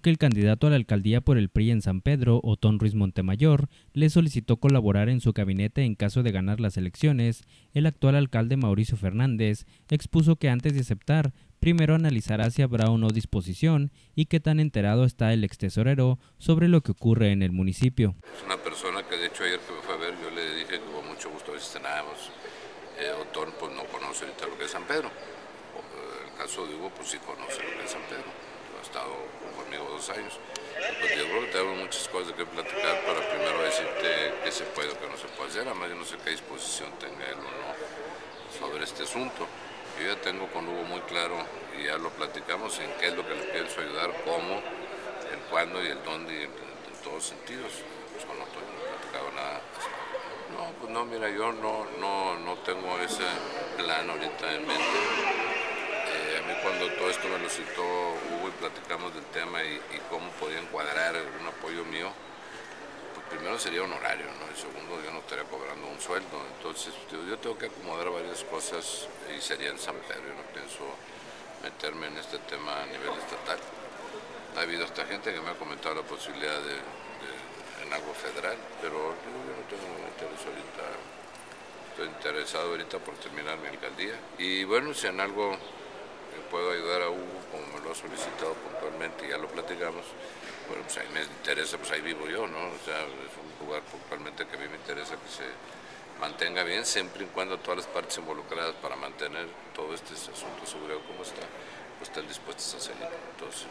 aunque el candidato a la alcaldía por el PRI en San Pedro, Otón Ruiz Montemayor, le solicitó colaborar en su gabinete en caso de ganar las elecciones, el actual alcalde Mauricio Fernández expuso que antes de aceptar, primero analizará si habrá o no disposición y qué tan enterado está el ex tesorero sobre lo que ocurre en el municipio. Es una persona que de hecho ayer que me fue a ver yo le dije que con mucho gusto cenábamos. Eh, Otón pues no conoce ahorita lo que es San Pedro. Eh, el caso de Hugo pues sí conoce lo que es San Pedro. Ha estado conmigo dos años. Pues yo creo que tenemos muchas cosas que platicar para primero decirte qué se puede o qué no se puede hacer. Además yo no sé qué disposición tenga él o no sobre este asunto. Yo ya tengo con Hugo muy claro y ya lo platicamos en qué es lo que le pienso ayudar, cómo, el cuándo y el dónde y en, todos sentidos. Pues con no he platicado nada. No, pues no, mira, yo no, no, no tengo ese plan ahorita en mente. Citó Hugo y platicamos del tema y, cómo podía encuadrar un apoyo mío, pues primero sería honorario, ¿no? Y segundo, yo no estaría cobrando un sueldo. Entonces, yo tengo que acomodar varias cosas y sería en San Pedro. Yo no pienso meterme en este tema a nivel estatal. Ha habido esta gente que me ha comentado la posibilidad de, en algo federal, pero yo, no tengo interés ahorita. Estoy interesado ahorita por terminar mi alcaldía. Y bueno, si en algo puedo ayudar a Hugo, como me lo ha solicitado puntualmente, ya lo platicamos, bueno, pues ahí me interesa, pues ahí vivo yo, ¿no? O sea, es un lugar puntualmente que a mí me interesa que se mantenga bien, siempre y cuando todas las partes involucradas para mantener todo este asunto de seguridad como está, pues estén dispuestas a seguir. Entonces,